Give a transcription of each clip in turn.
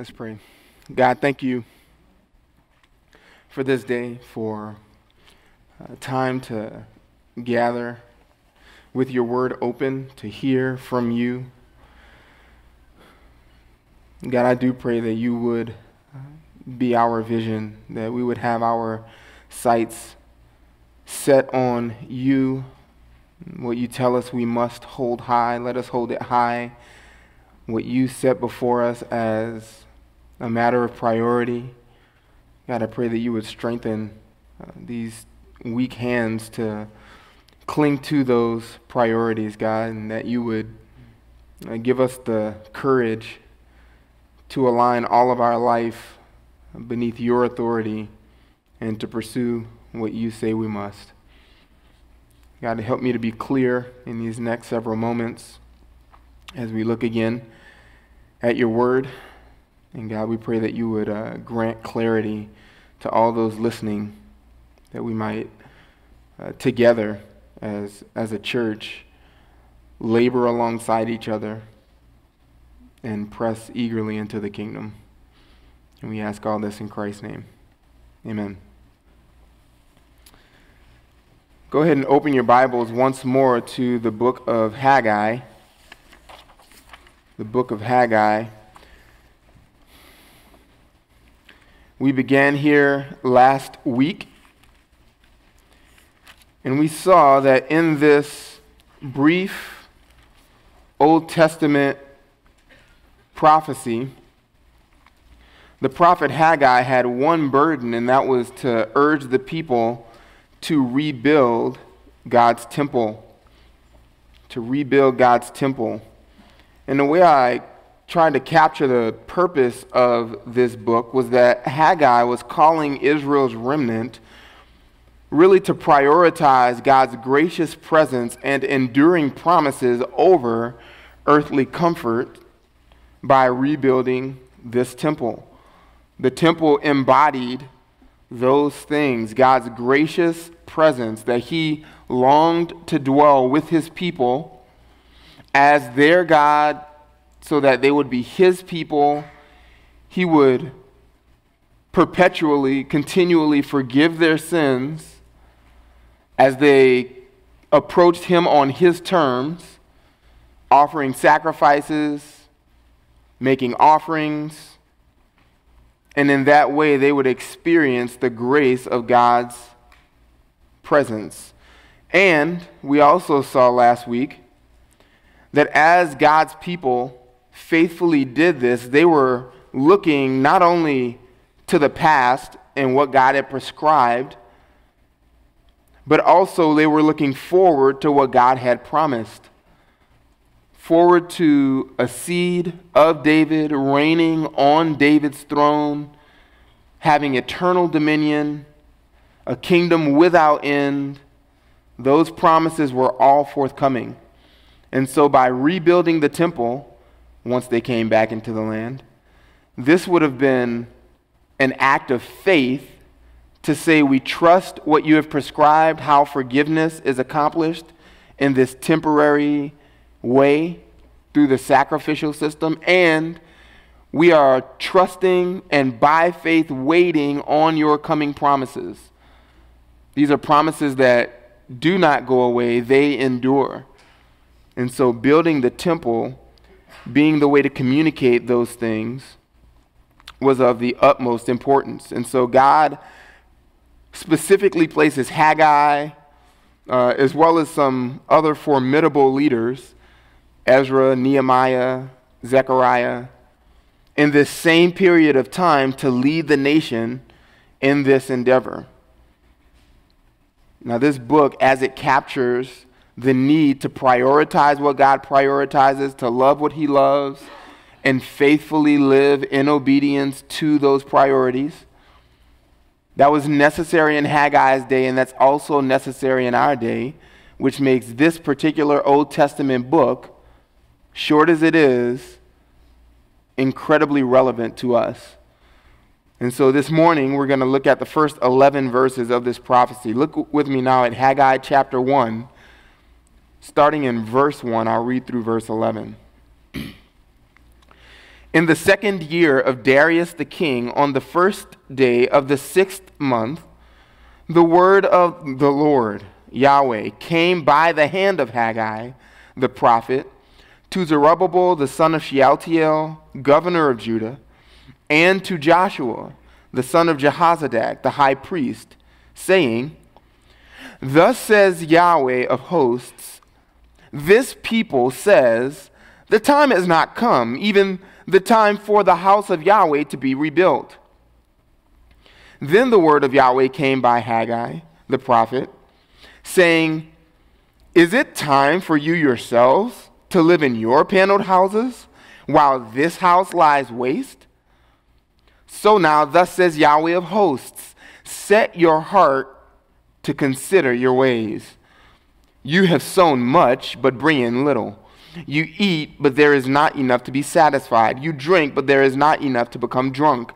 Let's pray. God, thank you for this day, for uh, time to gather with your word open, to hear from you. God, I do pray that you would uh, be our vision, that we would have our sights set on you. What you tell us we must hold high, let us hold it high. What you set before us as a matter of priority. God, I pray that you would strengthen uh, these weak hands to cling to those priorities, God, and that you would uh, give us the courage to align all of our life beneath your authority and to pursue what you say we must. God, help me to be clear in these next several moments as we look again at your word. And God, we pray that you would uh, grant clarity to all those listening, that we might uh, together as, as a church labor alongside each other and press eagerly into the kingdom. And we ask all this in Christ's name. Amen. Go ahead and open your Bibles once more to the book of Haggai. The book of Haggai. We began here last week, and we saw that in this brief Old Testament prophecy, the prophet Haggai had one burden, and that was to urge the people to rebuild God's temple. To rebuild God's temple. And the way I trying to capture the purpose of this book was that Haggai was calling Israel's remnant really to prioritize God's gracious presence and enduring promises over earthly comfort by rebuilding this temple. The temple embodied those things, God's gracious presence, that He longed to dwell with His people as their God so that they would be his people. He would perpetually, continually forgive their sins as they approached him on his terms, offering sacrifices, making offerings, and in that way they would experience the grace of God's presence. And we also saw last week that as God's people, faithfully did this, they were looking not only to the past and what God had prescribed, but also they were looking forward to what God had promised. Forward to a seed of David reigning on David's throne, having eternal dominion, a kingdom without end. Those promises were all forthcoming. And so, by rebuilding the temple, once they came back into the land. This would have been an act of faith to say, We trust what you have prescribed, how forgiveness is accomplished in this temporary way through the sacrificial system, and we are trusting and by faith waiting on your coming promises. These are promises that do not go away, they endure. And so, building the temple being the way to communicate those things was of the utmost importance. And so God specifically places Haggai, uh, as well as some other formidable leaders, Ezra, Nehemiah, Zechariah, in this same period of time to lead the nation in this endeavor. Now, this book, as it captures the need to prioritize what God prioritizes, to love what He loves, and faithfully live in obedience to those priorities. That was necessary in Haggai's day, and that's also necessary in our day, which makes this particular Old Testament book, short as it is, incredibly relevant to us. And so this morning, we're going to look at the first 11 verses of this prophecy. Look with me now at Haggai chapter 1 Starting in verse 1, I'll read through verse 11. In the second year of Darius the king, on the first day of the sixth month, the word of the Lord, Yahweh, came by the hand of Haggai, the prophet, to Zerubbabel the son of Shealtiel, governor of Judah, and to Joshua the son of Jehozadak, the high priest, saying, Thus says Yahweh of hosts, this people says, The time has not come, even the time for the house of Yahweh to be rebuilt. Then the word of Yahweh came by Haggai, the prophet, saying, Is it time for you yourselves to live in your paneled houses while this house lies waste? So now, thus says Yahweh of hosts, set your heart to consider your ways. You have sown much, but bring in little. You eat, but there is not enough to be satisfied. You drink, but there is not enough to become drunk.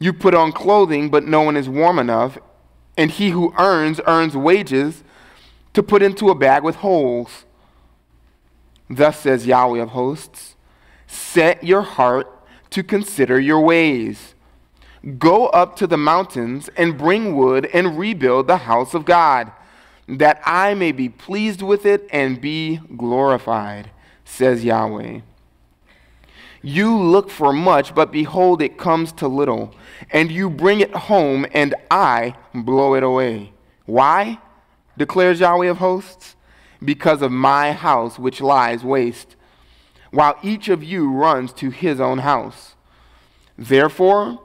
You put on clothing, but no one is warm enough. And he who earns, earns wages to put into a bag with holes. Thus says Yahweh of hosts Set your heart to consider your ways. Go up to the mountains and bring wood and rebuild the house of God, that I may be pleased with it and be glorified, says Yahweh. You look for much, but behold, it comes to little, and you bring it home, and I blow it away. Why? declares Yahweh of hosts. Because of my house which lies waste, while each of you runs to his own house. Therefore,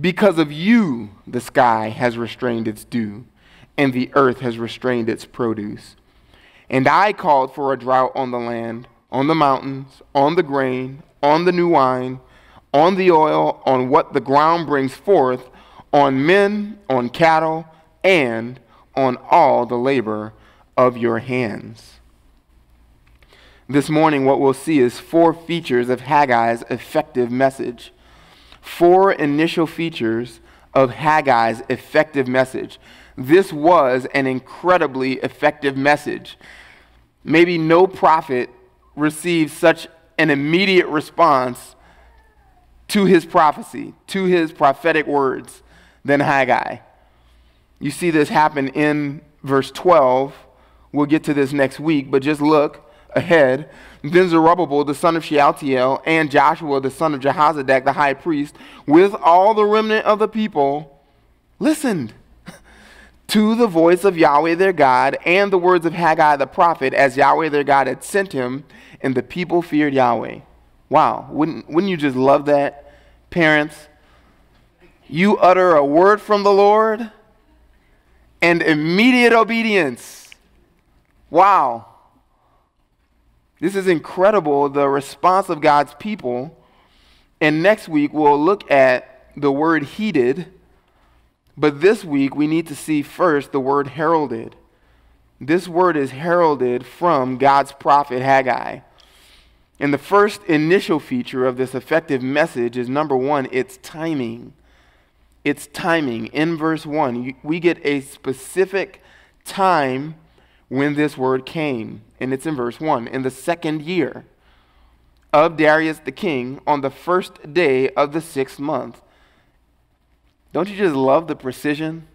because of you, the sky has restrained its dew, and the earth has restrained its produce. And I called for a drought on the land, on the mountains, on the grain, on the new wine, on the oil, on what the ground brings forth, on men, on cattle, and on all the labor of your hands. This morning, what we'll see is four features of Haggai's effective message four initial features of Haggai's effective message. This was an incredibly effective message. Maybe no prophet received such an immediate response to his prophecy, to his prophetic words, than Haggai. You see this happen in verse 12. We'll get to this next week, but just look ahead. Then Zerubbabel, the son of Shealtiel, and Joshua, the son of Jehozadak, the high priest, with all the remnant of the people, listened to the voice of Yahweh their God and the words of Haggai the prophet, as Yahweh their God had sent him, and the people feared Yahweh. Wow, wouldn't, wouldn't you just love that, parents? You utter a word from the Lord and immediate obedience. Wow. This is incredible, the response of God's people. And next week, we'll look at the word heeded. But this week, we need to see first the word heralded. This word is heralded from God's prophet Haggai. And the first initial feature of this effective message is number one, it's timing. It's timing. In verse 1, we get a specific time when this word came. And it's in verse 1. In the second year of Darius the king, on the first day of the sixth month. Don't you just love the precision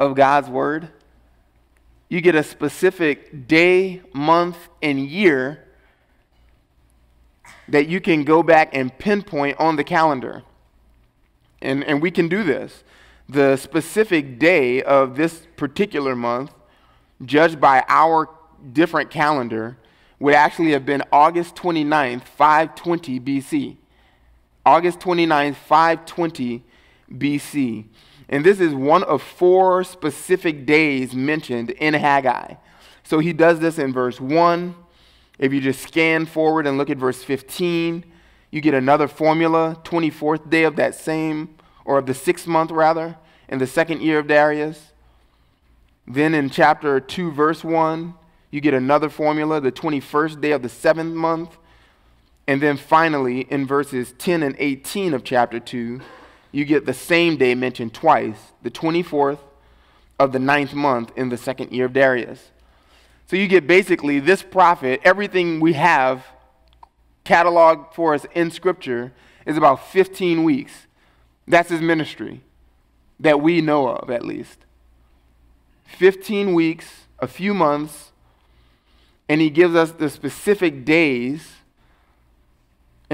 of God's word? You get a specific day, month, and year that you can go back and pinpoint on the calendar. And, and we can do this. The specific day of this particular month judged by our different calendar, would actually have been August 29th, 520 BC. August 29th, 520 BC. And this is one of four specific days mentioned in Haggai. So he does this in verse 1. If you just scan forward and look at verse 15, you get another formula, 24th day of that same, or of the sixth month rather, in the second year of Darius. Then in chapter 2, verse 1, you get another formula, the 21st day of the seventh month. And then finally, in verses 10 and 18 of chapter 2, you get the same day mentioned twice, the 24th of the ninth month in the second year of Darius. So you get basically this prophet, everything we have cataloged for us in Scripture is about 15 weeks. That's his ministry that we know of, at least. 15 weeks, a few months, and he gives us the specific days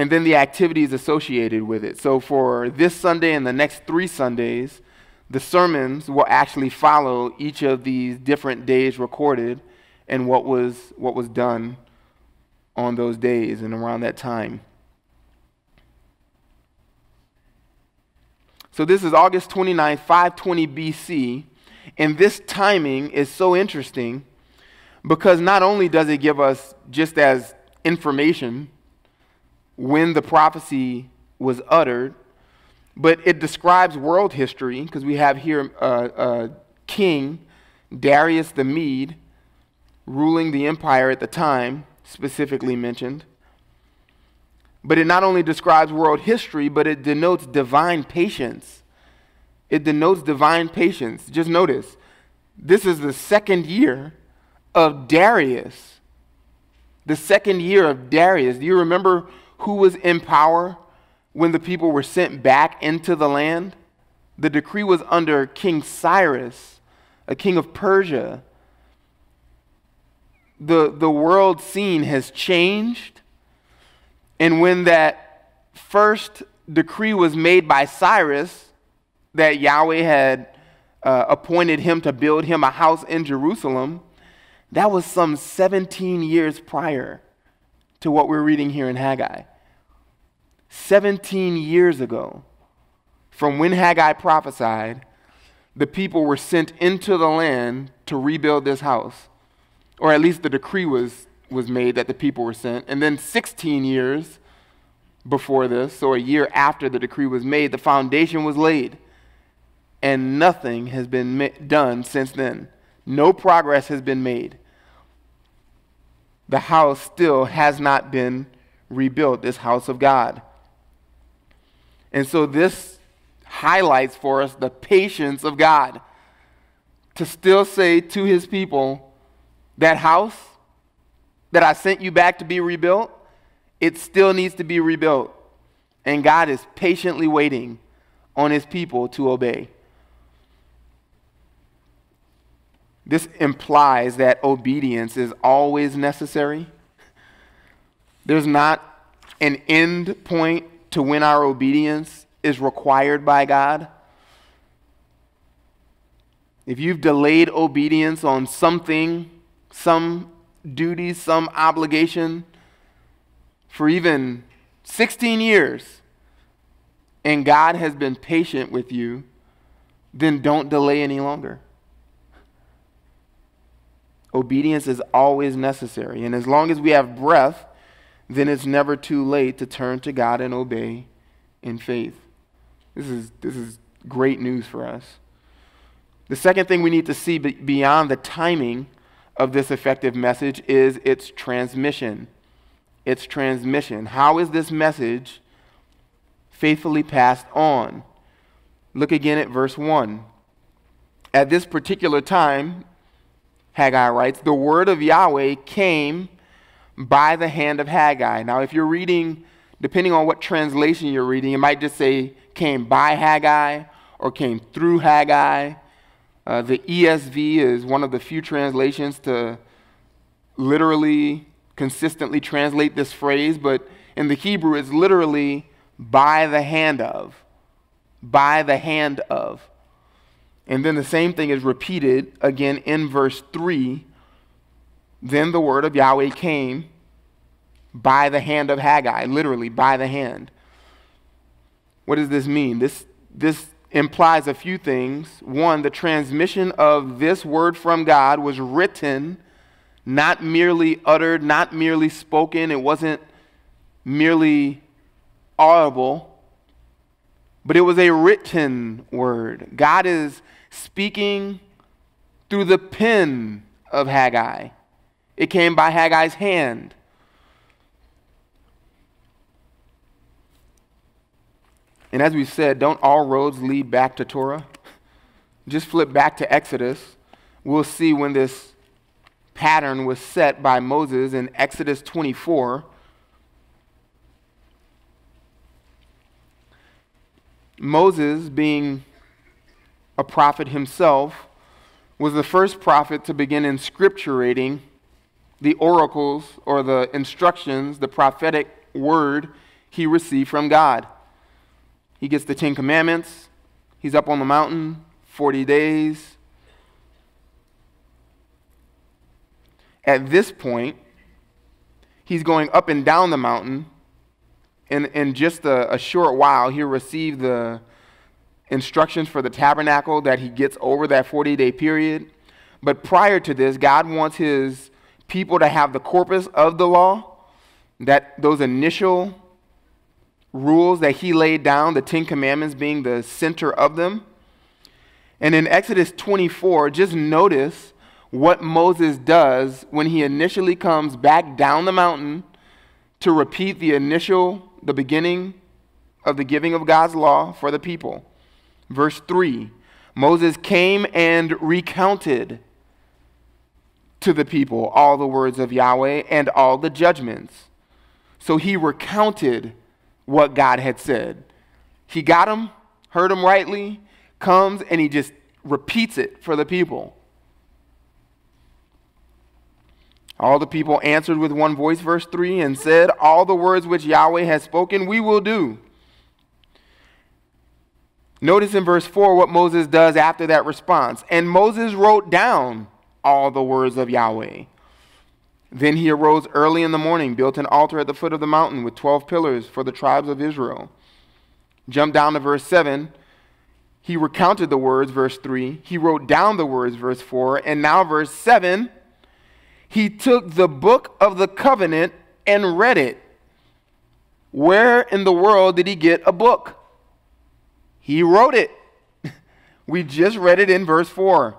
and then the activities associated with it. So for this Sunday and the next three Sundays, the sermons will actually follow each of these different days recorded and what was, what was done on those days and around that time. So this is August 29, 520 BC, and this timing is so interesting because not only does it give us just as information when the prophecy was uttered, but it describes world history because we have here a, a king, Darius the Mede, ruling the empire at the time, specifically mentioned. But it not only describes world history, but it denotes divine patience. It denotes divine patience. Just notice, this is the second year of Darius. The second year of Darius. Do you remember who was in power when the people were sent back into the land? The decree was under King Cyrus, a king of Persia. The, the world scene has changed. And when that first decree was made by Cyrus, that Yahweh had uh, appointed him to build him a house in Jerusalem, that was some 17 years prior to what we're reading here in Haggai. 17 years ago, from when Haggai prophesied, the people were sent into the land to rebuild this house. Or at least the decree was, was made that the people were sent. And then 16 years before this, so a year after the decree was made, the foundation was laid. And nothing has been ma- done since then. No progress has been made the house still has not been rebuilt, this house of God. And so this highlights for us the patience of God to still say to his people, that house that I sent you back to be rebuilt, it still needs to be rebuilt. And God is patiently waiting on his people to obey. This implies that obedience is always necessary. There's not an end point to when our obedience is required by God. If you've delayed obedience on something, some duty, some obligation for even 16 years, and God has been patient with you, then don't delay any longer. Obedience is always necessary. And as long as we have breath, then it's never too late to turn to God and obey in faith. This is, this is great news for us. The second thing we need to see beyond the timing of this effective message is its transmission. Its transmission. How is this message faithfully passed on? Look again at verse 1. At this particular time, Haggai writes, the word of Yahweh came by the hand of Haggai. Now, if you're reading, depending on what translation you're reading, it might just say came by Haggai or came through Haggai. Uh, the ESV is one of the few translations to literally, consistently translate this phrase, but in the Hebrew, it's literally by the hand of. By the hand of. And then the same thing is repeated again in verse 3. Then the word of Yahweh came by the hand of Haggai, literally by the hand. What does this mean? This, this implies a few things. One, the transmission of this word from God was written, not merely uttered, not merely spoken. It wasn't merely audible, but it was a written word. God is speaking through the pen of Haggai. It came by Haggai's hand. And as we said, don't all roads lead back to Torah? Just flip back to Exodus. We'll see when this pattern was set by Moses in Exodus 24. Moses, being a prophet himself, was the first prophet to begin inscripturating the oracles or the instructions, the prophetic word he received from God. He gets the Ten Commandments. He's up on the mountain 40 days. At this point, he's going up and down the mountain. In, in just a, a short while, he'll receive the instructions for the tabernacle that he gets over that 40 day period. But prior to this, God wants his people to have the corpus of the law, that those initial rules that he laid down, the Ten Commandments being the center of them. And in Exodus 24, just notice what Moses does when he initially comes back down the mountain to repeat the initial, the beginning of the giving of God's law for the people. Verse 3 Moses came and recounted to the people all the words of Yahweh and all the judgments. So he recounted what God had said. He got him, heard him rightly, comes and he just repeats it for the people. All the people answered with one voice, verse 3, and said, All the words which Yahweh has spoken, we will do. Notice in verse 4 what Moses does after that response. And Moses wrote down all the words of Yahweh. Then he arose early in the morning, built an altar at the foot of the mountain with 12 pillars for the tribes of Israel. Jump down to verse 7. He recounted the words, verse 3. He wrote down the words, verse 4. And now, verse 7, he took the book of the covenant and read it. Where in the world did he get a book? He wrote it. we just read it in verse 4.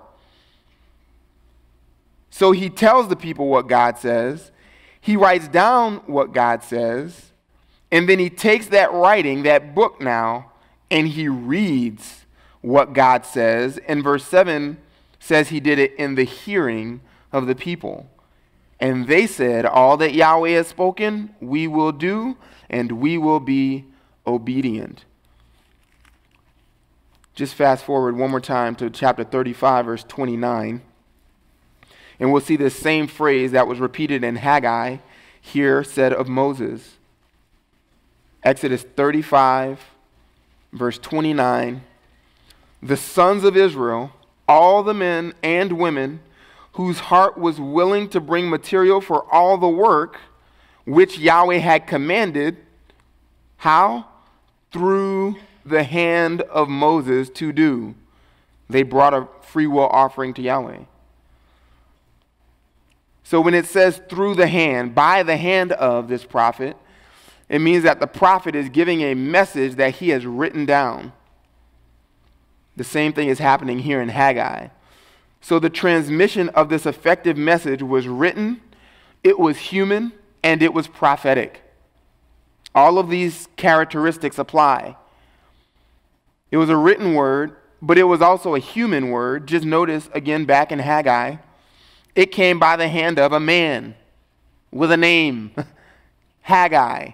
So he tells the people what God says. He writes down what God says. And then he takes that writing, that book now, and he reads what God says. And verse 7 says he did it in the hearing of the people. And they said, All that Yahweh has spoken, we will do, and we will be obedient. Just fast forward one more time to chapter 35, verse 29. And we'll see this same phrase that was repeated in Haggai here said of Moses. Exodus 35, verse 29. The sons of Israel, all the men and women whose heart was willing to bring material for all the work which Yahweh had commanded, how? Through the hand of Moses to do. They brought a free will offering to Yahweh. So when it says through the hand, by the hand of this prophet, it means that the prophet is giving a message that he has written down. The same thing is happening here in Haggai. So the transmission of this effective message was written, it was human, and it was prophetic. All of these characteristics apply. It was a written word, but it was also a human word. Just notice again back in Haggai it came by the hand of a man with a name Haggai.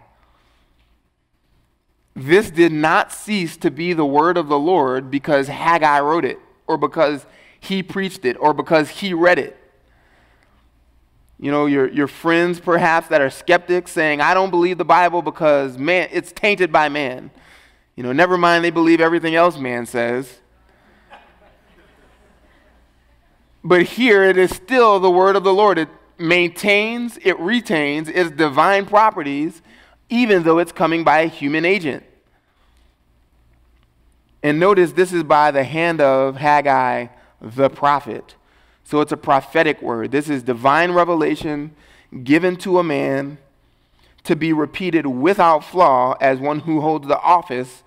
This did not cease to be the word of the Lord because Haggai wrote it, or because he preached it, or because he read it. You know, your, your friends perhaps that are skeptics saying, I don't believe the Bible because man, it's tainted by man. You know, never mind they believe everything else man says. But here it is still the word of the Lord. It maintains, it retains its divine properties, even though it's coming by a human agent. And notice this is by the hand of Haggai the prophet. So it's a prophetic word. This is divine revelation given to a man to be repeated without flaw as one who holds the office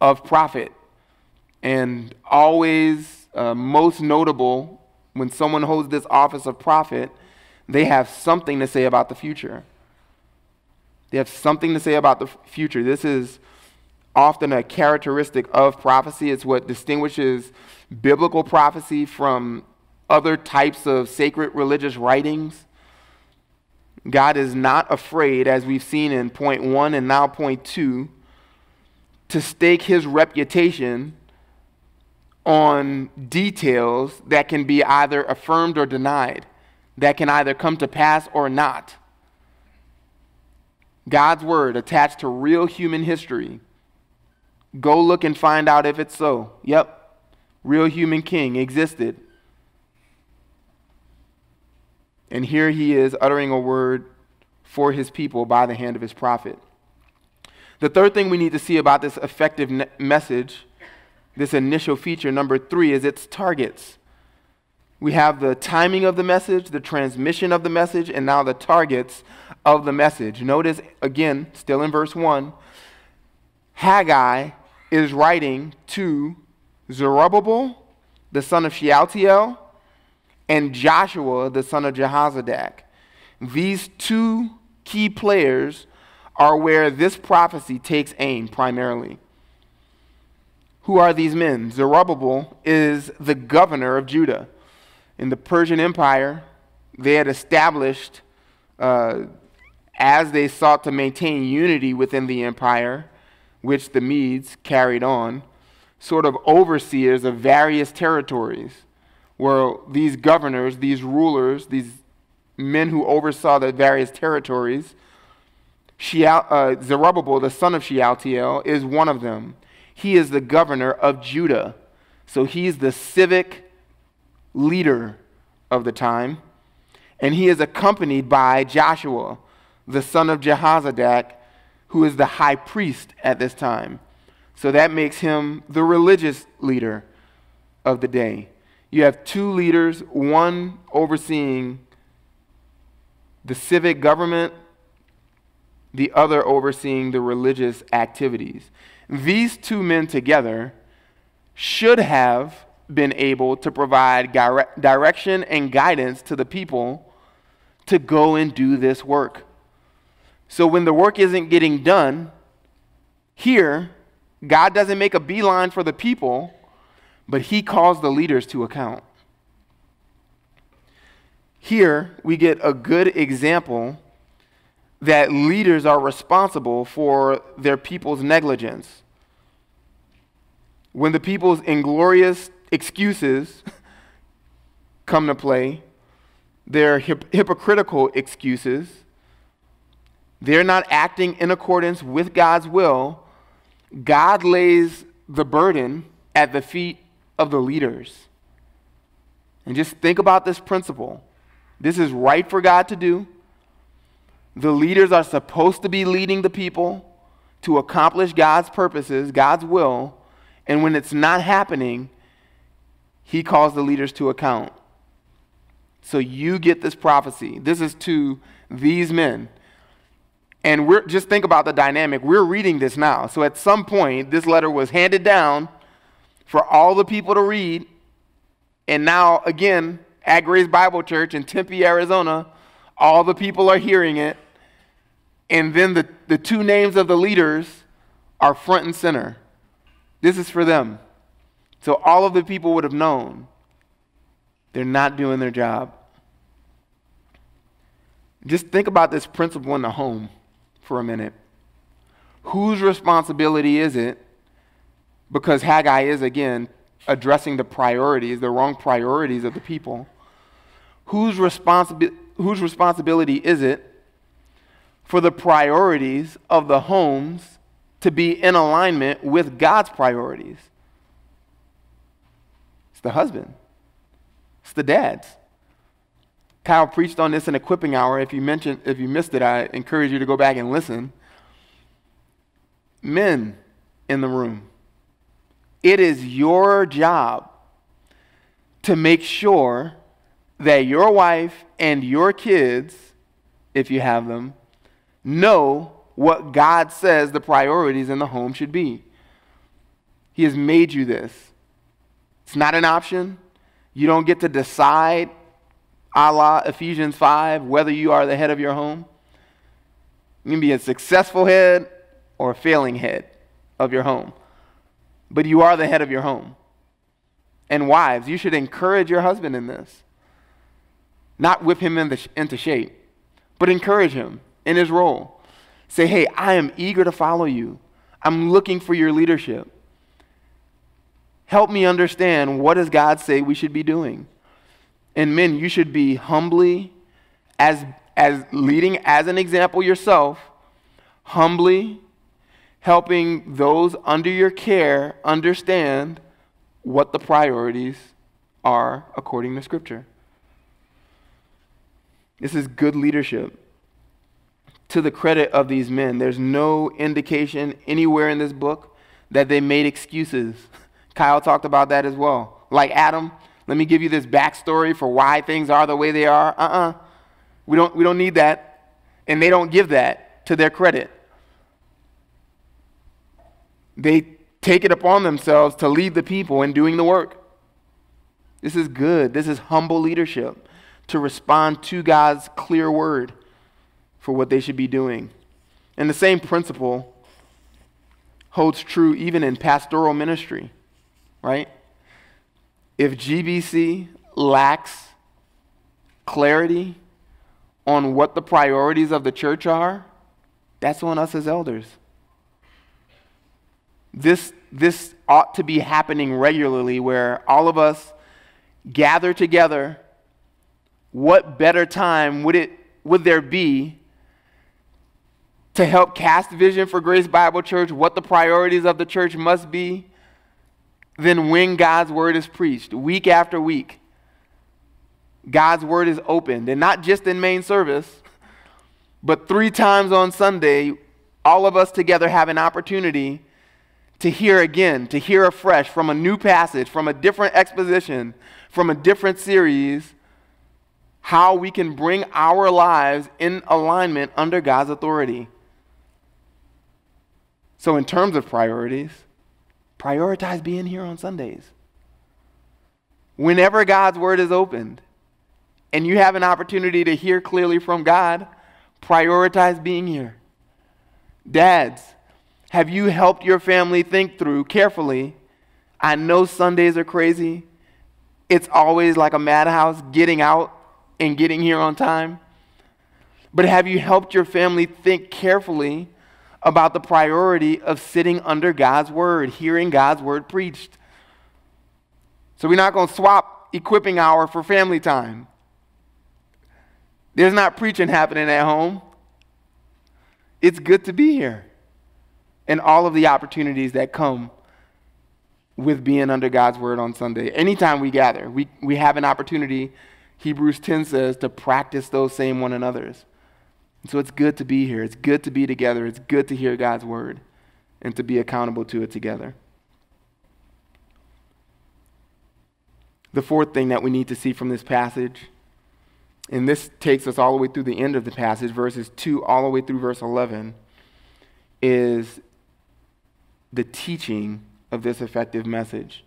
of prophet. And always uh, most notable when someone holds this office of prophet, they have something to say about the future. They have something to say about the future. This is often a characteristic of prophecy. It's what distinguishes biblical prophecy from other types of sacred religious writings. God is not afraid, as we've seen in point one and now point two, to stake his reputation on details that can be either affirmed or denied, that can either come to pass or not. God's word attached to real human history. Go look and find out if it's so. Yep, real human king existed. And here he is uttering a word for his people by the hand of his prophet. The third thing we need to see about this effective ne- message, this initial feature, number three, is its targets. We have the timing of the message, the transmission of the message, and now the targets of the message. Notice again, still in verse 1, Haggai is writing to Zerubbabel, the son of Shealtiel, and Joshua, the son of Jehozadak. These two key players are where this prophecy takes aim primarily. Who are these men? Zerubbabel is the governor of Judah. In the Persian Empire, they had established, uh, as they sought to maintain unity within the empire, which the Medes carried on, sort of overseers of various territories, where these governors, these rulers, these men who oversaw the various territories, Sheal, uh, Zerubbabel, the son of Shealtiel, is one of them. He is the governor of Judah. So he's the civic leader of the time. And he is accompanied by Joshua, the son of Jehozadak, who is the high priest at this time. So that makes him the religious leader of the day. You have two leaders, one overseeing the civic government the other overseeing the religious activities. These two men together should have been able to provide direction and guidance to the people to go and do this work. So when the work isn't getting done, here, God doesn't make a beeline for the people, but He calls the leaders to account. Here, we get a good example that leaders are responsible for their people's negligence. When the people's inglorious excuses come to play, their hip- hypocritical excuses, they're not acting in accordance with God's will, God lays the burden at the feet of the leaders. And just think about this principle. This is right for God to do. The leaders are supposed to be leading the people to accomplish God's purposes, God's will, and when it's not happening, he calls the leaders to account. So you get this prophecy. This is to these men. And we're just think about the dynamic. We're reading this now. So at some point, this letter was handed down for all the people to read. And now, again, at Grace Bible Church in Tempe, Arizona, all the people are hearing it. And then the, the two names of the leaders are front and center. This is for them. So all of the people would have known they're not doing their job. Just think about this principle in the home for a minute. Whose responsibility is it? Because Haggai is, again, addressing the priorities, the wrong priorities of the people. Whose, responsibi- whose responsibility is it for the priorities of the homes to be in alignment with God's priorities. It's the husband, it's the dads. Kyle preached on this in equipping hour. If you mentioned, if you missed it, I encourage you to go back and listen. Men in the room, it is your job to make sure that your wife and your kids, if you have them, know what God says the priorities in the home should be. He has made you this. It's not an option. You don't get to decide, a la Ephesians 5, whether you are the head of your home. You can be a successful head or a failing head of your home. But you are the head of your home. And wives, you should encourage your husband in this. Not whip him into shape, but encourage him in his role. Say, hey, I am eager to follow you. I'm looking for your leadership. Help me understand what does God say we should be doing? And men, you should be humbly as as leading as an example yourself, humbly helping those under your care understand what the priorities are according to Scripture. This is good leadership. To the credit of these men, there's no indication anywhere in this book that they made excuses. Kyle talked about that as well. Like Adam, let me give you this backstory for why things are the way they are. Uh uh-uh. uh We, don't, we don't need that. And they don't give that to their credit. They take it upon themselves to lead the people in doing the work. This is good. This is humble leadership to respond to God's clear word for what they should be doing. And the same principle holds true even in pastoral ministry, right? If GBC lacks clarity on what the priorities of the church are, that's on us as elders. This, this ought to be happening regularly where all of us gather together. What better time would, it, would there be to help cast vision for Grace Bible Church, what the priorities of the church must be, then when God's word is preached week after week? God's word is opened, and not just in main service, but three times on Sunday, all of us together have an opportunity to hear again, to hear afresh from a new passage, from a different exposition, from a different series, how we can bring our lives in alignment under God's authority. So, in terms of priorities, prioritize being here on Sundays. Whenever God's word is opened and you have an opportunity to hear clearly from God, prioritize being here. Dads, have you helped your family think through carefully? I know Sundays are crazy. It's always like a madhouse getting out and getting here on time. But have you helped your family think carefully about the priority of sitting under God's word, hearing God's word preached? So we're not going to swap equipping hour for family time. There's not preaching happening at home. It's good to be here and all of the opportunities that come with being under God's word on Sunday. Anytime we gather, we, we have an opportunity, Hebrews 10 says, to practice those same one another's. And so it's good to be here. It's good to be together. It's good to hear God's word and to be accountable to it together. The fourth thing that we need to see from this passage, and this takes us all the way through the end of the passage, verses 2 all the way through verse 11, is the teaching of this effective message.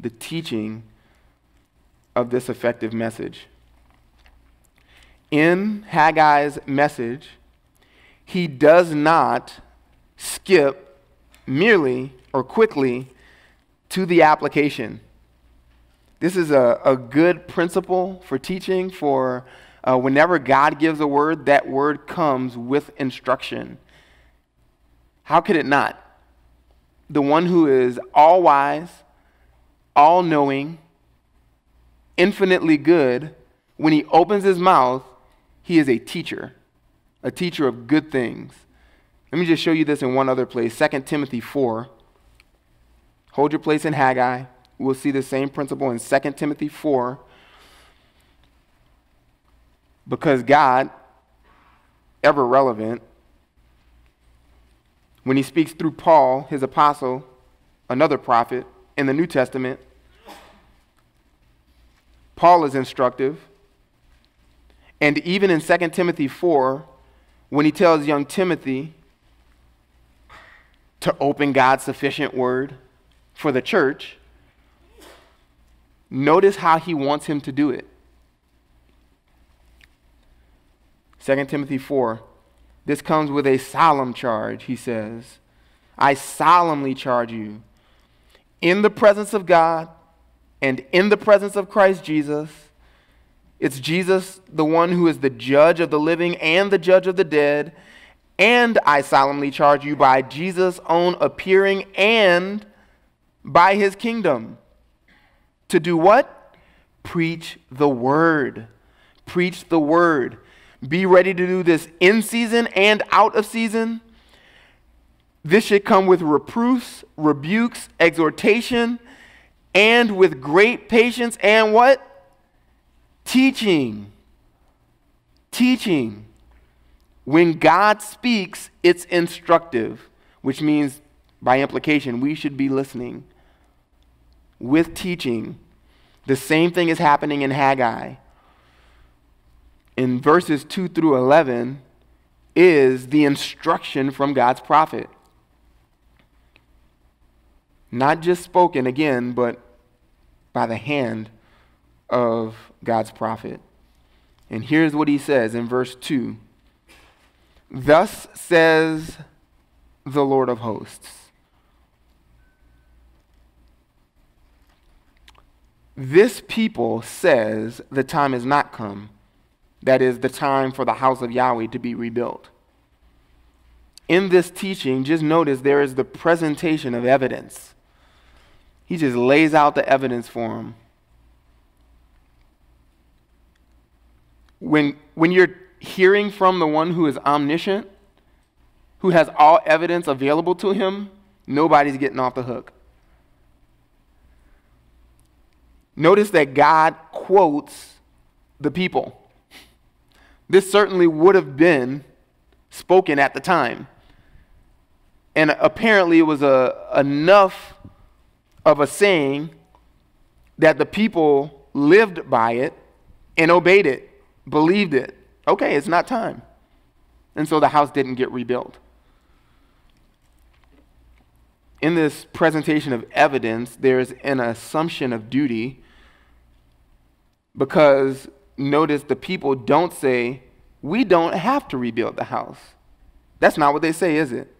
The teaching of this effective message. In Haggai's message, he does not skip merely or quickly to the application. This is a, a good principle for teaching, for uh, whenever God gives a word, that word comes with instruction. How could it not? the one who is all wise, all knowing, infinitely good, when he opens his mouth, he is a teacher, a teacher of good things. Let me just show you this in one other place 2 Timothy 4. Hold your place in Haggai. We'll see the same principle in 2 Timothy 4. Because God, ever relevant, when he speaks through Paul, his apostle, another prophet in the New Testament, Paul is instructive. And even in 2 Timothy 4, when he tells young Timothy to open God's sufficient word for the church, notice how he wants him to do it. 2 Timothy 4 this comes with a solemn charge, he says. I solemnly charge you in the presence of God and in the presence of Christ Jesus. It's Jesus, the one who is the judge of the living and the judge of the dead, And I solemnly charge you by Jesus' own appearing and by his kingdom. To do what? Preach the word. Preach the word. Be ready to do this in season and out of season. This should come with reproofs, rebukes, exhortation, and with great patience and what? Teaching. Teaching. When God speaks, it's instructive, which means by implication, we should be listening with teaching. The same thing is happening in Haggai. In verses 2 through 11 is the instruction from God's prophet. Not just spoken again, but by the hand of God's prophet. And here's what he says in verse 2 Thus says the Lord of hosts. This people says the time has not come, that is, the time for the house of Yahweh to be rebuilt. In this teaching, just notice there is the presentation of evidence. He just lays out the evidence for them. When, when you're hearing from the one who is omniscient, who has all evidence available to him, nobody's getting off the hook. Notice that God quotes the people. This certainly would have been spoken at the time. And apparently, it was a, enough of a saying that the people lived by it and obeyed it, believed it okay, it's not time. And so the house didn't get rebuilt. In this presentation of evidence, there's an assumption of duty because notice the people don't say, we don't have to rebuild the house. That's not what they say, is it?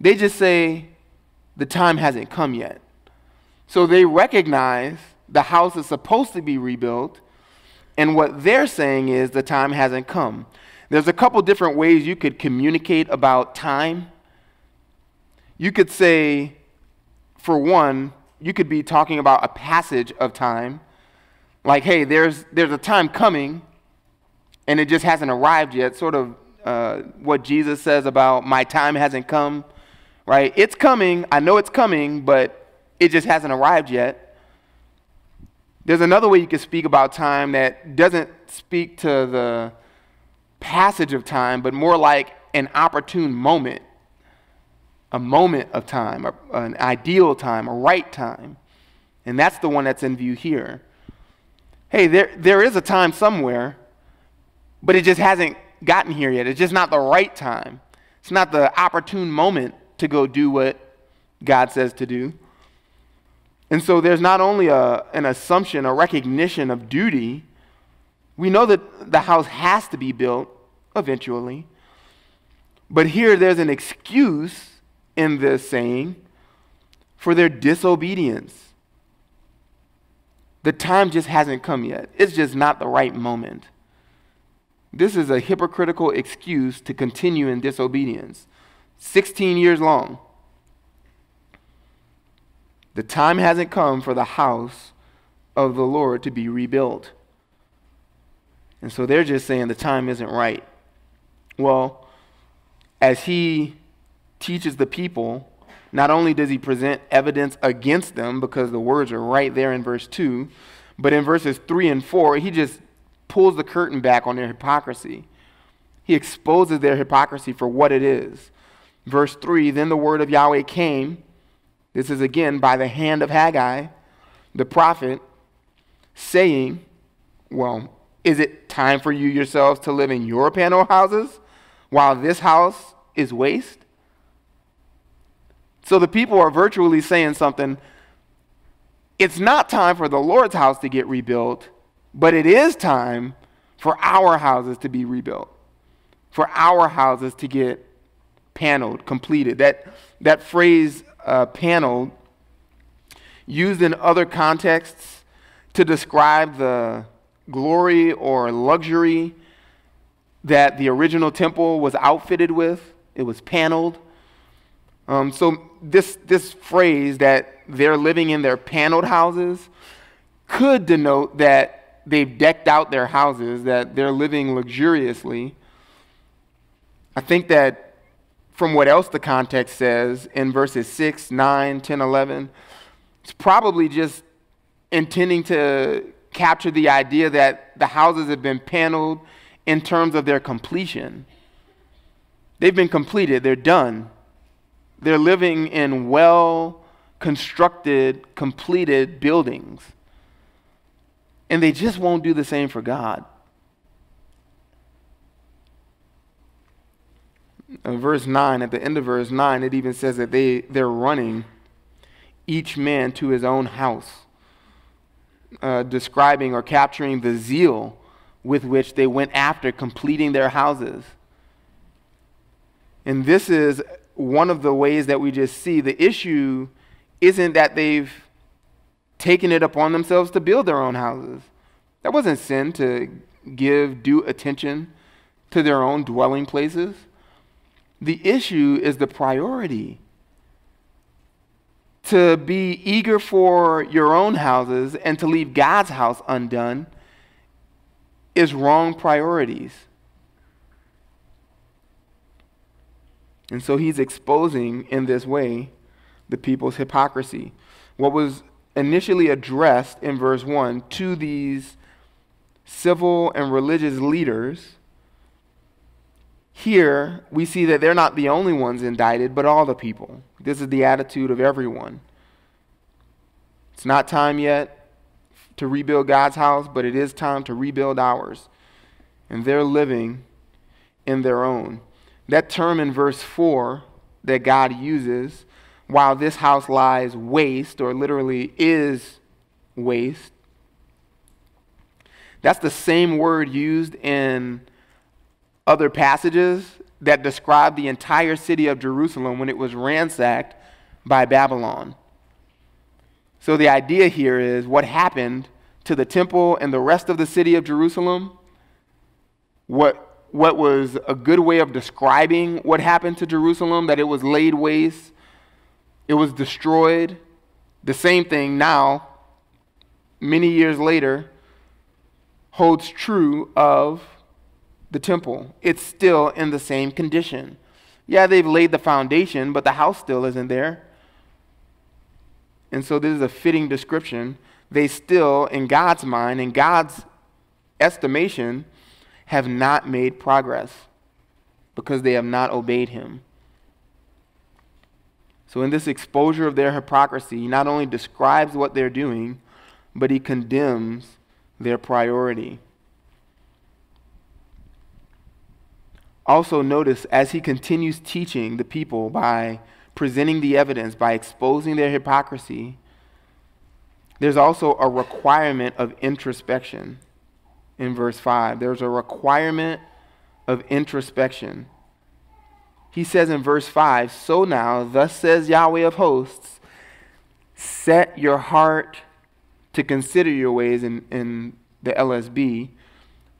They just say, the time hasn't come yet. So they recognize the house is supposed to be rebuilt, and what they're saying is the time hasn't come. There's a couple different ways you could communicate about time. You could say, for one, you could be talking about a passage of time. Like, hey, there's, there's a time coming, and it just hasn't arrived yet. Sort of uh, what Jesus says about my time hasn't come, right? It's coming. I know it's coming, but it just hasn't arrived yet. There's another way you can speak about time that doesn't speak to the passage of time, but more like an opportune moment, a moment of time, an ideal time, a right time. And that's the one that's in view here. Hey, there, there is a time somewhere, but it just hasn't gotten here yet. It's just not the right time. It's not the opportune moment to go do what God says to do. And so there's not only a, an assumption, a recognition of duty, we know that the house has to be built eventually. But here there's an excuse in this saying for their disobedience. The time just hasn't come yet, it's just not the right moment. This is a hypocritical excuse to continue in disobedience. 16 years long. The time hasn't come for the house of the Lord to be rebuilt. And so they're just saying the time isn't right. Well, as he teaches the people, not only does he present evidence against them because the words are right there in verse 2, but in verses 3 and 4, he just pulls the curtain back on their hypocrisy. He exposes their hypocrisy for what it is. Verse 3 Then the word of Yahweh came this is again by the hand of Haggai, the prophet, saying, Well, is it time for you yourselves to live in your panel houses while this house is waste? So the people are virtually saying something. It's not time for the Lord's house to get rebuilt, but it is time for our houses to be rebuilt, for our houses to get paneled, completed. That, that phrase uh, panel used in other contexts to describe the glory or luxury that the original temple was outfitted with. It was paneled. Um, so this, this phrase that they're living in their paneled houses could denote that they've decked out their houses, that they're living luxuriously. I think that from what else the context says in verses 6, 9, 10, 11, it's probably just intending to capture the idea that the houses have been paneled in terms of their completion. They've been completed, they're done. They're living in well constructed, completed buildings. And they just won't do the same for God. Verse 9, at the end of verse 9, it even says that they, they're running each man to his own house, uh, describing or capturing the zeal with which they went after completing their houses. And this is one of the ways that we just see the issue isn't that they've taken it upon themselves to build their own houses. That wasn't sin to give due attention to their own dwelling places. The issue is the priority. To be eager for your own houses and to leave God's house undone is wrong priorities. And so he's exposing in this way the people's hypocrisy. What was initially addressed in verse 1 to these civil and religious leaders, here we see that they're not the only ones indicted, but all the people. This is the attitude of everyone. It's not time yet to rebuild God's house, but it is time to rebuild ours. And they're living in their own. That term in verse 4 that God uses, while this house lies waste, or literally is waste, that's the same word used in other passages that describe the entire city of Jerusalem when it was ransacked by Babylon. So the idea here is what happened to the temple and the rest of the city of Jerusalem, what what was a good way of describing what happened to Jerusalem, that it was laid waste, it was destroyed. The same thing now, many years later, holds true of the temple. It's still in the same condition. Yeah, they've laid the foundation, but the house still isn't there. And so this is a fitting description. They still, in God's mind, in God's estimation, have not made progress because they have not obeyed him. So, in this exposure of their hypocrisy, he not only describes what they're doing, but he condemns their priority. Also, notice as he continues teaching the people by presenting the evidence, by exposing their hypocrisy, there's also a requirement of introspection in verse 5. There's a requirement of introspection. He says in verse 5 So now, thus says Yahweh of hosts, set your heart to consider your ways in, in the LSB.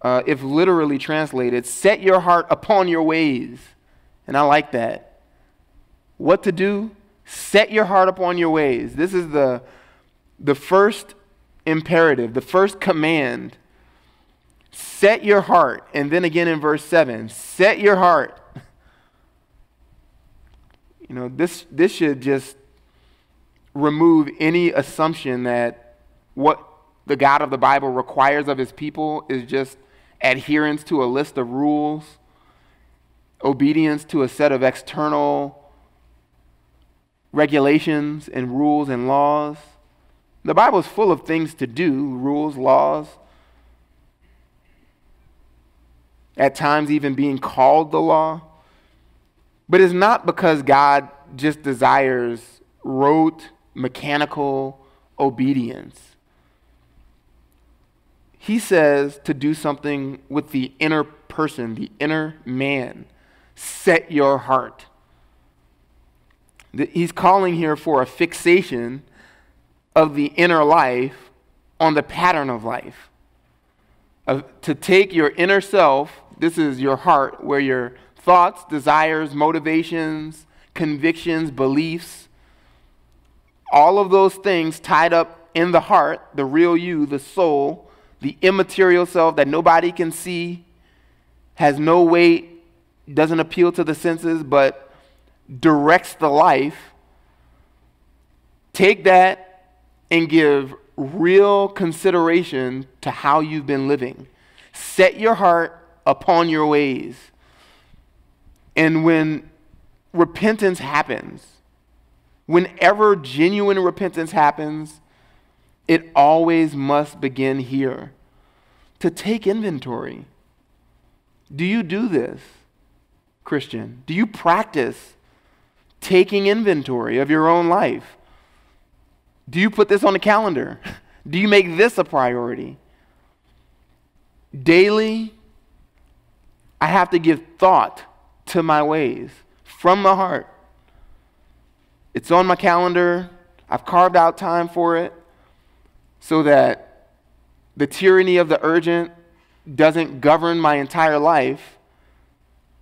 Uh, if literally translated, set your heart upon your ways. And I like that. What to do? Set your heart upon your ways. This is the, the first imperative, the first command Set your heart. And then again in verse 7, set your heart. You know, this, this should just remove any assumption that what the God of the Bible requires of his people is just adherence to a list of rules, obedience to a set of external regulations and rules and laws. The Bible is full of things to do rules, laws, at times even being called the law. But it's not because God just desires rote, mechanical obedience. He says to do something with the inner person, the inner man. Set your heart. He's calling here for a fixation of the inner life on the pattern of life to take your inner self, This is your heart, where your thoughts, desires, motivations, convictions, beliefs, all of those things tied up in the heart, the real you, the soul, the immaterial self that nobody can see, has no weight, doesn't appeal to the senses, but directs the life. Take that and give real consideration to how you've been living. Set your heart upon your ways. And when repentance happens, whenever genuine repentance happens, it always must begin here to take inventory. Do you do this, Christian? Do you practice taking inventory of your own life? Do you put this on the calendar? Do you make this a priority? Daily, I have to give thought to my ways from the heart. It's on my calendar. I've carved out time for it so that the tyranny of the urgent doesn't govern my entire life.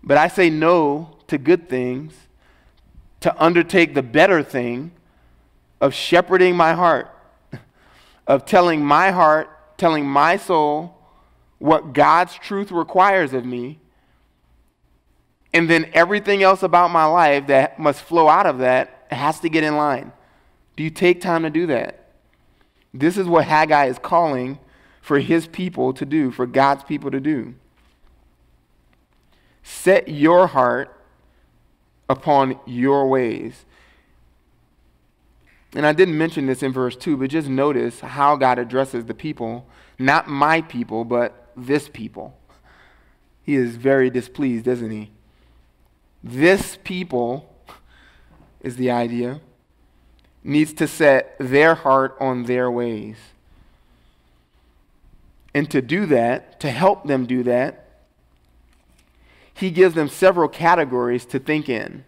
But I say no to good things to undertake the better thing of shepherding my heart, of telling my heart, telling my soul what God's truth requires of me, and then everything else about my life that must flow out of that has to get in line. Do you take time to do that? This is what Haggai is calling for his people to do, for God's people to do. Set your heart upon your ways. And I didn't mention this in verse 2, but just notice how God addresses the people. Not my people, but this people. He is very displeased, isn't he? This people is the idea, needs to set their heart on their ways. And to do that, to help them do that, he gives them several categories to think in.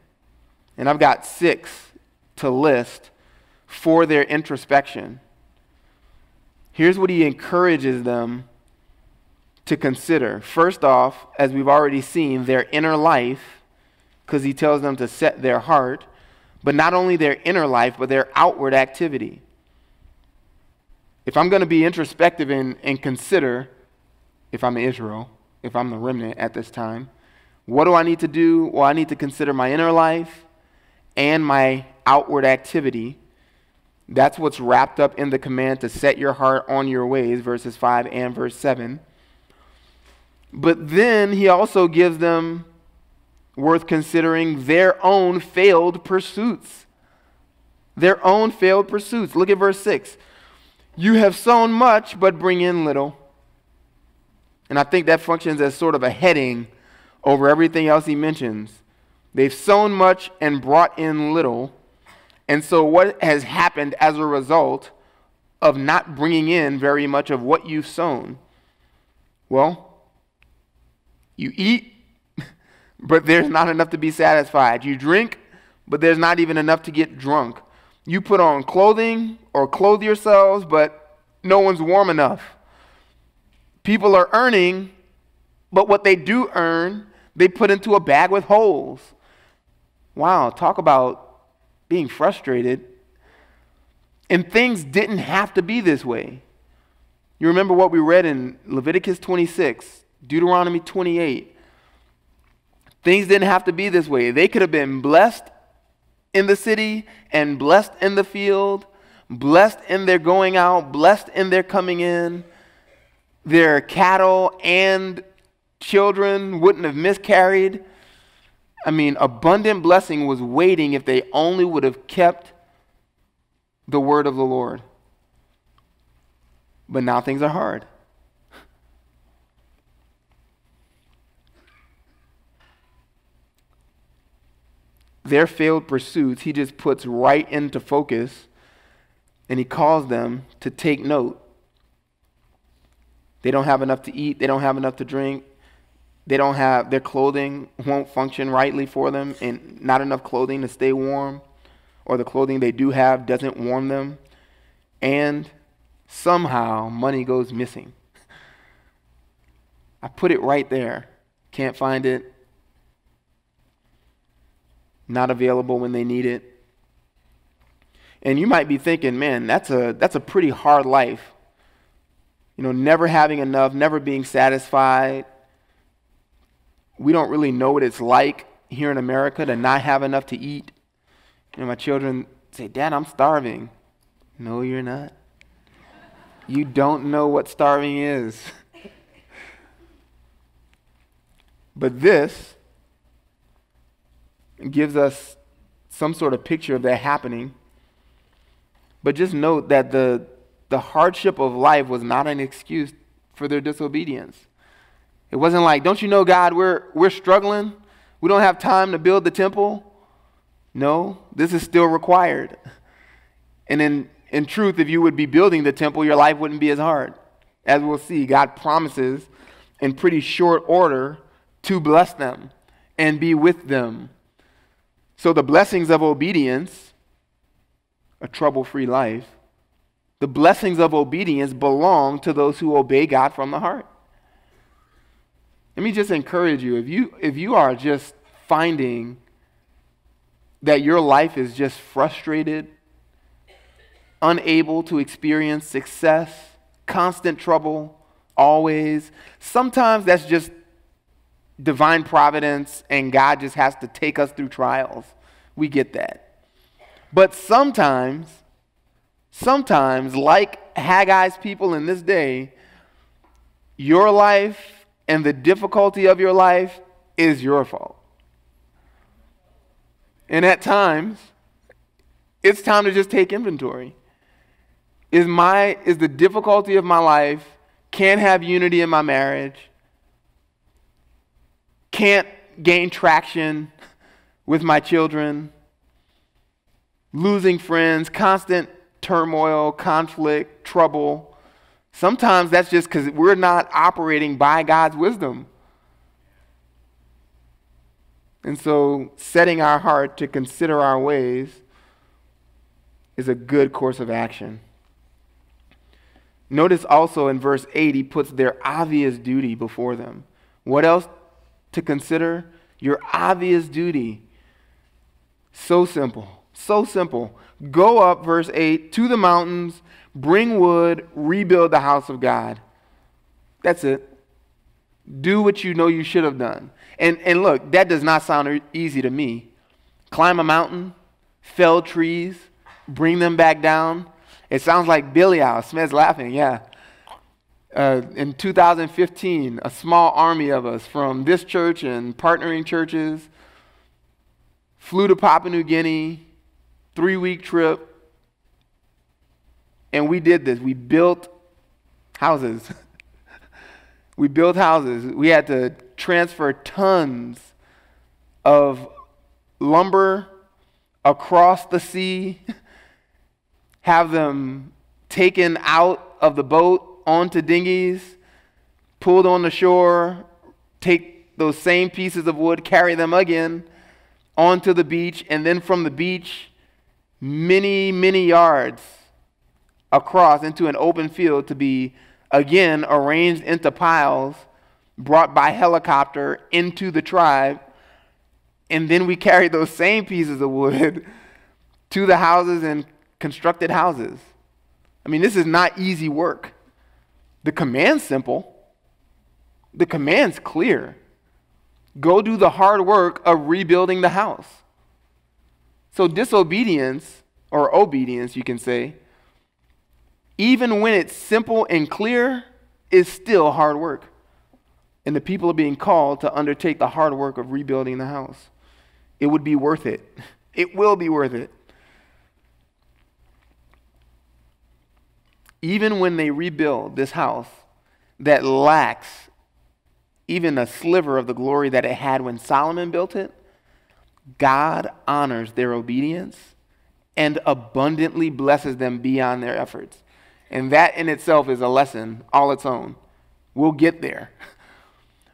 And I've got six to list for their introspection. Here's what he encourages them to consider. First off, as we've already seen, their inner life, because he tells them to set their heart, but not only their inner life, but their outward activity. If I'm going to be introspective and, and consider, if I'm Israel, if I'm the remnant at this time, what do I need to do? Well, I need to consider my inner life and my outward activity that's what's wrapped up in the command to set your heart on your ways, verses 5 and verse 7. But then he also gives them worth considering their own failed pursuits. Their own failed pursuits. Look at verse 6. You have sown much, but bring in little. And I think that functions as sort of a heading over everything else he mentions. They've sown much and brought in little. And so, what has happened as a result of not bringing in very much of what you've sown? Well, you eat, but there's not enough to be satisfied. You drink, but there's not even enough to get drunk. You put on clothing or clothe yourselves, but no one's warm enough. People are earning, but what they do earn, they put into a bag with holes. Wow, talk about being frustrated. And things didn't have to be this way. You remember what we read in Leviticus 26, Deuteronomy 28. Things didn't have to be this way. They could have been blessed in the city and blessed in the field, blessed in their going out, blessed in their coming in. Their cattle and children wouldn't have miscarried. I mean, abundant blessing was waiting if they only would have kept the word of the Lord. But now things are hard. Their failed pursuits, he just puts right into focus and he calls them to take note. They don't have enough to eat, they don't have enough to drink, they don't have their clothing won't function rightly for them and not enough clothing to stay warm or the clothing they do have doesn't warm them and somehow money goes missing. I put it right there. Can't find it, not available when they need it. And you might be thinking, man, that's a, that's a pretty hard life. You know, never having enough, never being satisfied. We don't really know what it's like here in America to not have enough to eat. You know, my children say, Dad, I'm starving. No, you're not. You don't know what starving is. but this gives us some sort of picture of that happening. But just note that the, the hardship of life was not an excuse for their disobedience. It wasn't like, don't you know, God, we're, we're struggling. We don't have time to build the temple. No, this is still required. And in, in truth, if you would be building the temple, your life wouldn't be as hard. As we'll see, God promises in pretty short order to bless them and be with them. So the blessings of obedience, a trouble free life, the blessings of obedience belong to those who obey God from the heart. Let me just encourage you if you if you are just finding that your life is just frustrated, unable to experience success, constant trouble, always. Sometimes that's just divine providence and God just has to take us through trials. We get that. But sometimes, sometimes, like Haggai's people in this day, your life and the difficulty of your life is your fault. And at times, it's time to just take inventory. Is my is the difficulty of my life can't have unity in my marriage? Can't gain traction with my children? Losing friends, constant turmoil, conflict, trouble. Sometimes that's just because we're not operating by God's wisdom. And so, setting our heart to consider our ways is a good course of action. Notice also in verse 8, he puts their obvious duty before them. What else to consider? Your obvious duty. So simple. So simple. Go up, verse 8, to the mountains, bring wood, rebuild the house of God. That's it. Do what you know you should have done. And, and look, that does not sound easy to me. Climb a mountain, fell trees, bring them back down. It sounds like Billy House. Smith's laughing, yeah. Uh, in 2015, a small army of us from this church and partnering churches flew to Papua New Guinea, three week trip, and we did this. We built houses. we built houses. We had to transfer tons of lumber across the sea, have them taken out of the boat onto dinghies, pulled on the shore, take those same pieces of wood, carry them again onto the beach, and then from the beach, many, many yards across into an open field to be again arranged into piles brought by helicopter into the tribe. And then we carried those same pieces of wood to the houses and constructed houses. I mean, this is not easy work. The command's simple, the command's clear. Go do the hard work of rebuilding the house. So, disobedience, or obedience, you can say, even when it's simple and clear, is still hard work and the people are being called to undertake the hard work of rebuilding the house. It would be worth it. It will be worth it. Even when they rebuild this house that lacks even a sliver of the glory that it had when Solomon built it, God honors their obedience and abundantly blesses them beyond their efforts. And that in itself is a lesson all its own. We'll get there.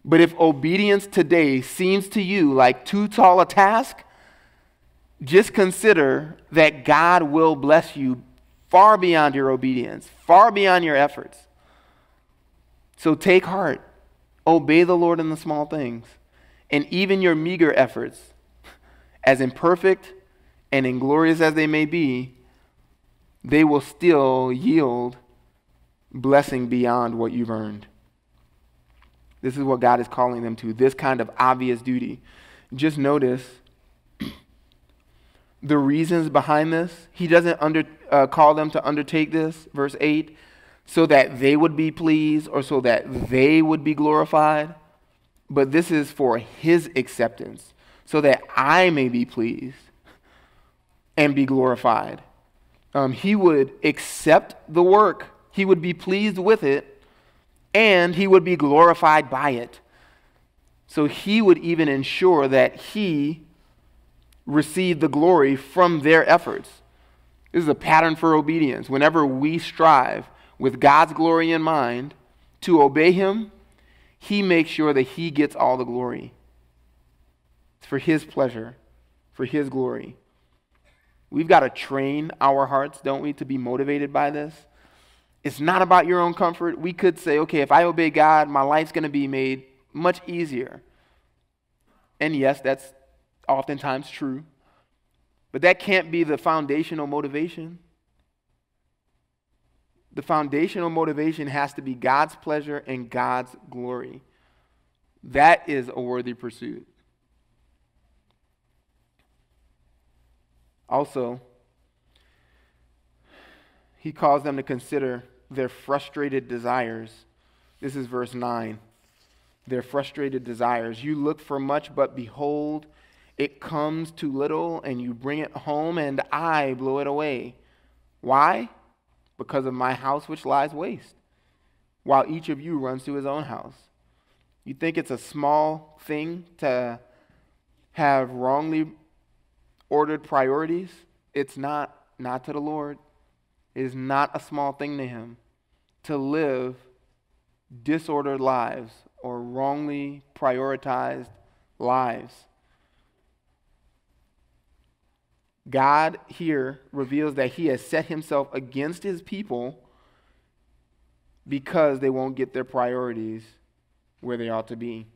But if obedience today seems to you like too tall a task, just consider that God will bless you far beyond your obedience, far beyond your efforts. So take heart. Obey the Lord in the small things. And even your meager efforts, as imperfect and inglorious as they may be, they will still yield blessing beyond what you've earned. This is what God is calling them to, this kind of obvious duty. Just notice the reasons behind this. He doesn't under, uh, call them to undertake this, verse 8, so that they would be pleased or so that they would be glorified, but this is for His acceptance, so that I may be pleased and be glorified. Um, he would accept the work, He would be pleased with it, and He would be glorified by it. So He would even ensure that He receive the glory from their efforts. This is a pattern for obedience. Whenever we strive with God's glory in mind to obey Him, He makes sure that He gets all the glory. It's for His pleasure, for His glory. We've got to train our hearts, don't we, to be motivated by this? It's not about your own comfort. We could say, okay, if I obey God, my life's going to be made much easier. And yes, that's oftentimes true. But that can't be the foundational motivation. The foundational motivation has to be God's pleasure and God's glory. That is a worthy pursuit. Also, he calls them to consider their frustrated desires. This is verse 9. Their frustrated desires. You look for much, but behold, it comes too little and you bring it home and I blow it away. Why? Because of my house which lies waste, while each of you runs to his own house. You think it's a small thing to have wrongly ordered priorities? It's not, not to the Lord. It is not a small thing to him to live disordered lives or wrongly prioritized lives. God here reveals that he has set himself against his people because they won't get their priorities where they ought to be.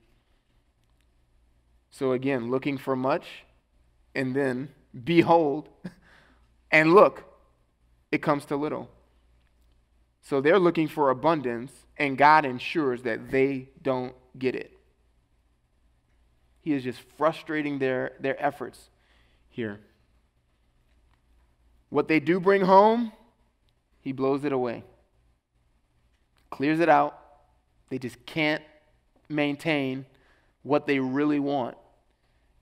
So again, looking for much, and then behold, and look, it comes to little. So they're looking for abundance, and God ensures that they don't get it. He is just frustrating their, their efforts here. What they do bring home, he blows it away, clears it out. They just can't maintain what they really want.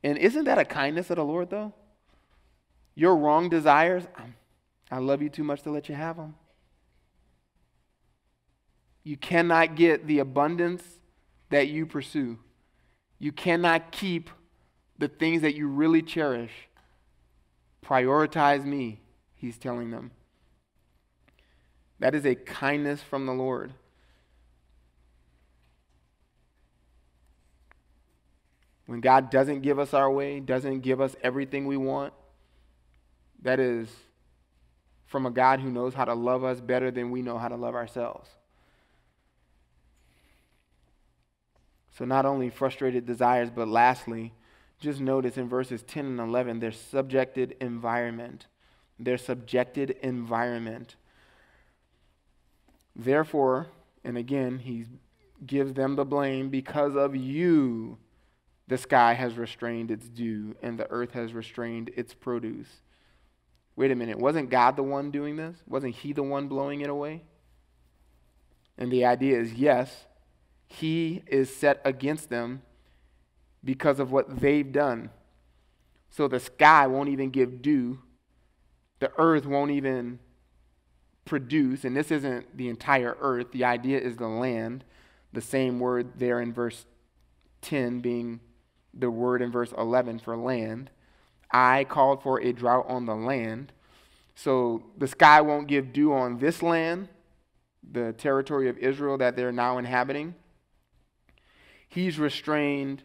And isn't that a kindness of the Lord, though? Your wrong desires, um, I love you too much to let you have them. You cannot get the abundance that you pursue. You cannot keep the things that you really cherish. Prioritize me he's telling them. That is a kindness from the Lord. When God doesn't give us our way, doesn't give us everything we want, that is from a God who knows how to love us better than we know how to love ourselves. So, not only frustrated desires, but lastly, just notice in verses 10 and 11 their subjected environment their subjected environment. Therefore, and again, he gives them the blame because of you, the sky has restrained its dew and the earth has restrained its produce. Wait a minute, wasn't God the one doing this? Wasn't He the one blowing it away? And the idea is yes, He is set against them because of what they've done. So the sky won't even give dew the earth won't even produce, and this isn't the entire earth, the idea is the land, the same word there in verse 10 being the word in verse 11 for land. I called for a drought on the land. So the sky won't give dew on this land, the territory of Israel that they're now inhabiting. He's restrained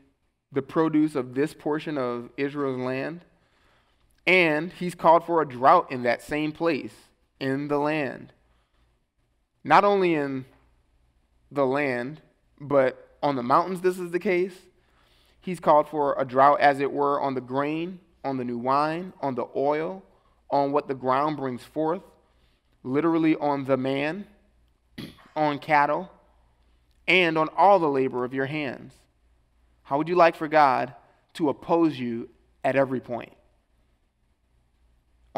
the produce of this portion of Israel's land. And he's called for a drought in that same place, in the land. Not only in the land, but on the mountains this is the case. He's called for a drought, as it were, on the grain, on the new wine, on the oil, on what the ground brings forth, literally on the man, on cattle, and on all the labor of your hands. How would you like for God to oppose you at every point?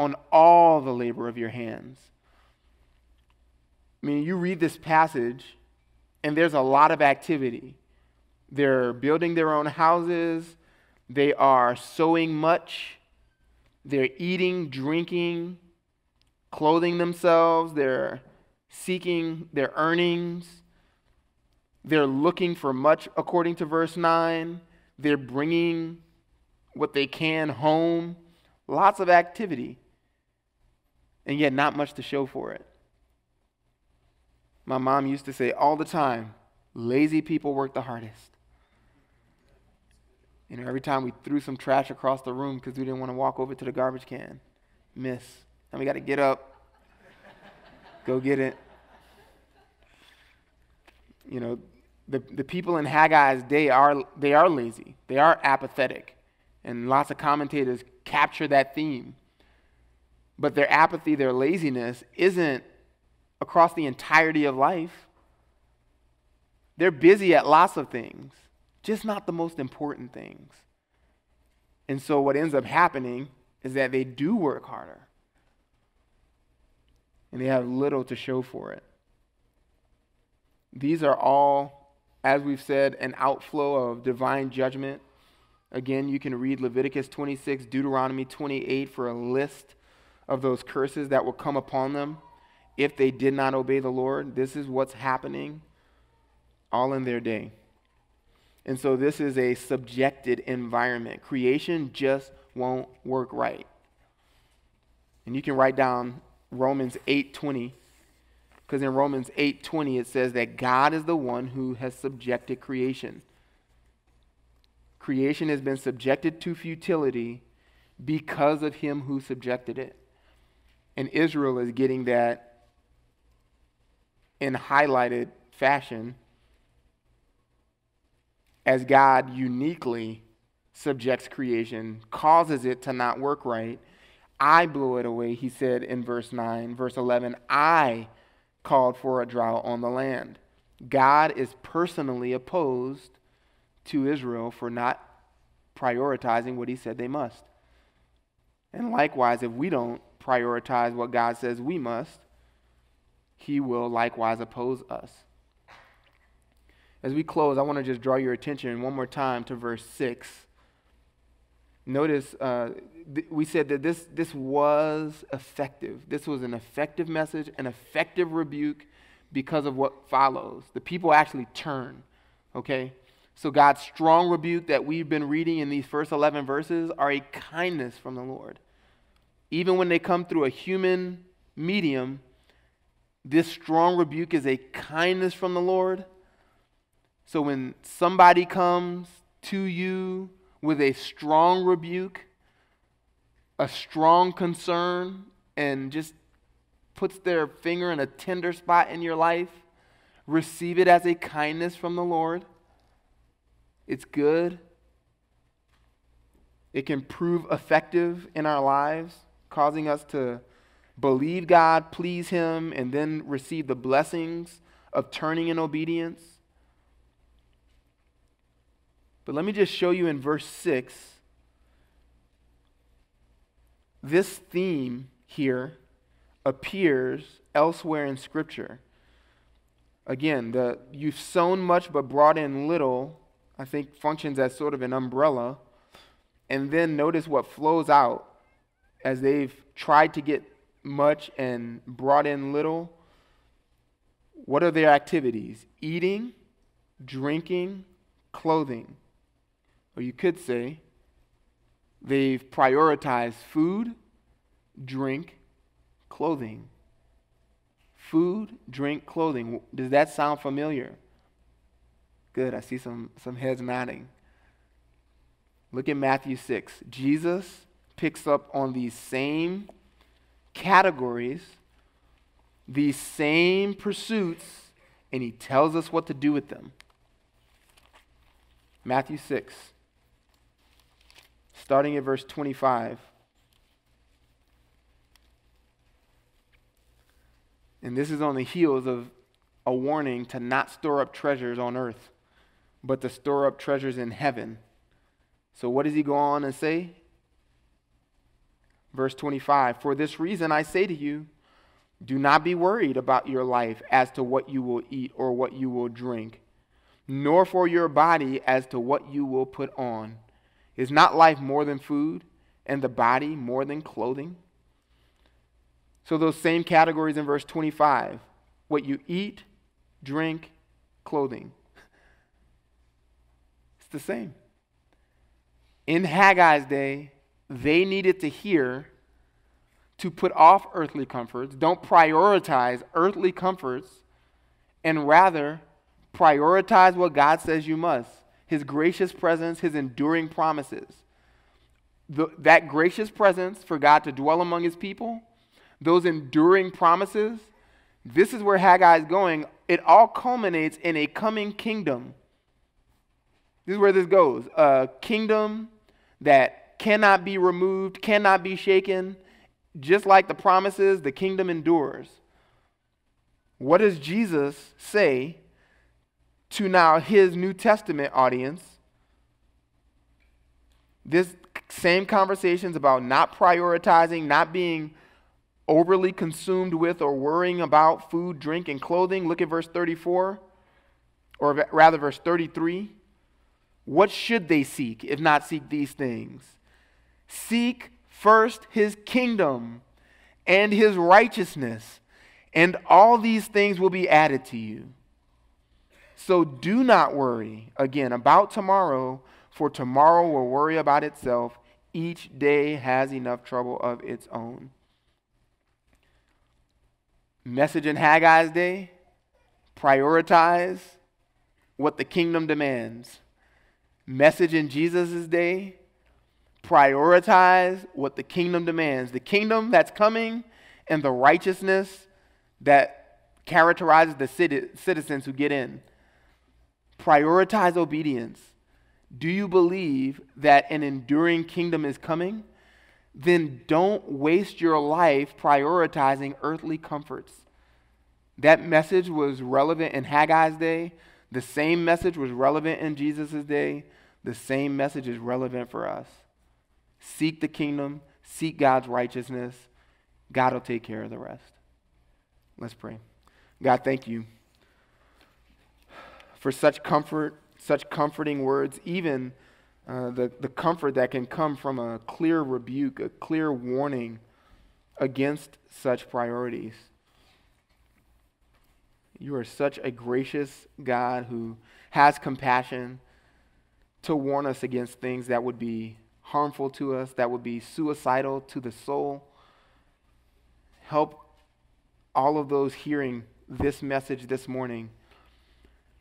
On all the labor of your hands. I mean, you read this passage, and there's a lot of activity. They're building their own houses, they are sowing much, they're eating, drinking, clothing themselves, they're seeking their earnings, they're looking for much, according to verse 9. They're bringing what they can home. Lots of activity, and yet not much to show for it. My mom used to say all the time lazy people work the hardest. You know, every time we threw some trash across the room because we didn't want to walk over to the garbage can, miss. And we got to get up, go get it. You know, the, the people in Haggai's day are, they are lazy, they are apathetic. And lots of commentators capture that theme. But their apathy, their laziness, isn't across the entirety of life. They're busy at lots of things, just not the most important things. And so, what ends up happening is that they do work harder, and they have little to show for it. These are all, as we've said, an outflow of divine judgment. Again, you can read Leviticus 26, Deuteronomy 28 for a list of those curses that will come upon them if they did not obey the Lord. This is what's happening all in their day. And so this is a subjected environment. Creation just won't work right. And you can write down Romans 8:20 because in Romans 8:20 it says that God is the one who has subjected creation. Creation has been subjected to futility because of him who subjected it. And Israel is getting that in highlighted fashion as God uniquely subjects creation, causes it to not work right. I blew it away, he said in verse 9. Verse 11, I called for a drought on the land. God is personally opposed to Israel for not prioritizing what he said they must. And likewise, if we don't prioritize what God says we must, he will likewise oppose us. As we close, I want to just draw your attention one more time to verse 6. Notice uh, th- we said that this, this was effective. This was an effective message, an effective rebuke because of what follows. The people actually turn, okay? So God's strong rebuke that we've been reading in these first 11 verses are a kindness from the Lord. Even when they come through a human medium, this strong rebuke is a kindness from the Lord. So when somebody comes to you with a strong rebuke, a strong concern, and just puts their finger in a tender spot in your life, receive it as a kindness from the Lord. It's good. It can prove effective in our lives, causing us to believe God, please Him, and then receive the blessings of turning in obedience. But let me just show you in verse 6 this theme here appears elsewhere in Scripture. Again, the you've sown much but brought in little, I think functions as sort of an umbrella. And then notice what flows out as they've tried to get much and brought in little, what are their activities? Eating, drinking, clothing. Or you could say they've prioritized food, drink, clothing. Food, drink, clothing. Does that sound familiar? Good, I see some, some heads nodding. Look at Matthew 6. Jesus picks up on these same categories, these same pursuits, and he tells us what to do with them. Matthew 6, starting at verse 25. And this is on the heels of a warning to not store up treasures on earth, but to store up treasures in heaven. So, what does he go on and say? Verse 25 For this reason I say to you, do not be worried about your life as to what you will eat or what you will drink, nor for your body as to what you will put on. Is not life more than food, and the body more than clothing? So, those same categories in verse 25 what you eat, drink, clothing. It's the same. In Haggai's day, they needed to hear to put off earthly comforts, don't prioritize earthly comforts, and rather prioritize what God says you must His gracious presence, His enduring promises. The, that gracious presence for God to dwell among His people, those enduring promises, this is where Haggai is going. It all culminates in a coming kingdom. This is where this goes a kingdom that cannot be removed, cannot be shaken. Just like the promises, the kingdom endures. What does Jesus say to now his New Testament audience? This same conversations about not prioritizing, not being overly consumed with or worrying about food, drink, and clothing. Look at verse 34, or rather, verse 33. What should they seek if not seek these things? Seek first his kingdom and his righteousness, and all these things will be added to you. So do not worry again about tomorrow, for tomorrow will worry about itself. Each day has enough trouble of its own. Message in Haggai's day prioritize what the kingdom demands. Message in Jesus' day prioritize what the kingdom demands. The kingdom that's coming and the righteousness that characterizes the citizens who get in. Prioritize obedience. Do you believe that an enduring kingdom is coming? then don't waste your life prioritizing earthly comforts. That message was relevant in Haggai's day. The same message was relevant in Jesus' day. The same message is relevant for us. Seek the kingdom, seek God's righteousness. God will take care of the rest. Let's pray. God, thank you for such comfort, such comforting words, even uh, the, the comfort that can come from a clear rebuke, a clear warning against such priorities. You are such a gracious God who has compassion to warn us against things that would be harmful to us, that would be suicidal to the soul. Help all of those hearing this message this morning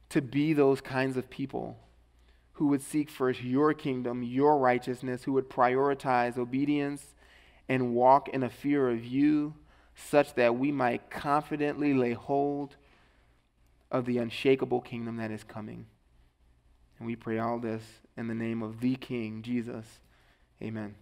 to be those kinds of people who would seek first your kingdom, your righteousness, who would prioritize obedience and walk in a fear of you, such that we might confidently lay hold of the unshakable kingdom that is coming. And we pray all this in the name of the King, Jesus. Amen.